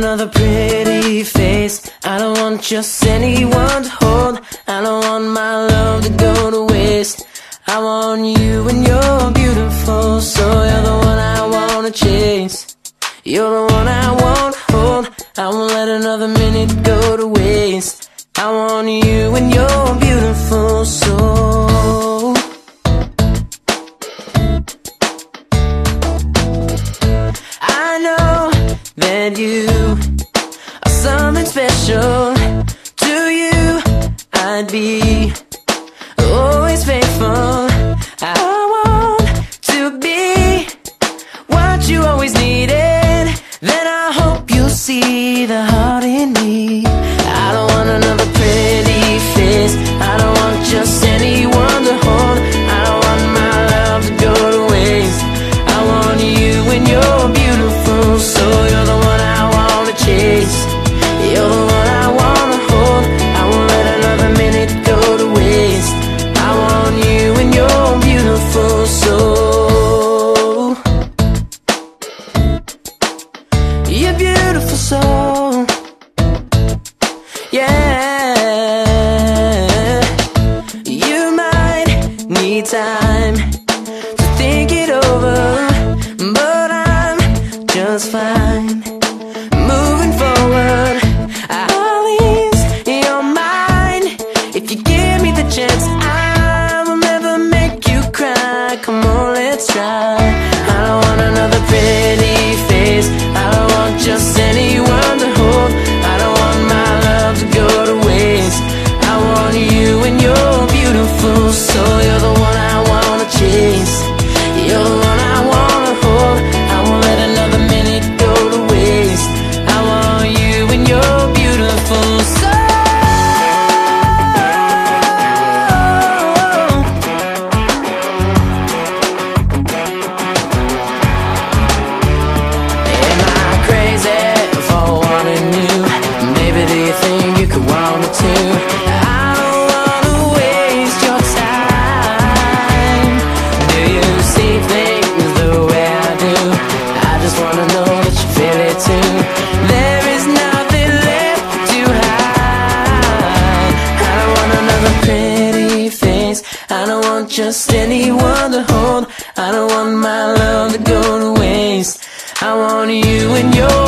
another pretty face. I don't want just anyone to hold. I don't want my love to go to waste. I want you and you're beautiful So you're the one I wanna chase. You're the one I wanna hold. I won't let another minute go to waste. I want you and you're beautiful So you special to you. I'd be always faithful. I want to be what you always needed. Then I hope you'll see the heart in me. yeah. You might need time. want just anyone to hold. I don't want my love to go to waste. I want you and your